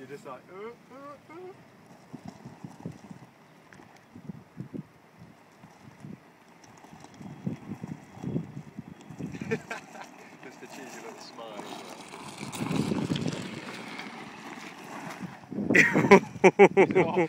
You're just like, ooh, ooh, ooh. just a cheesy little smile as well.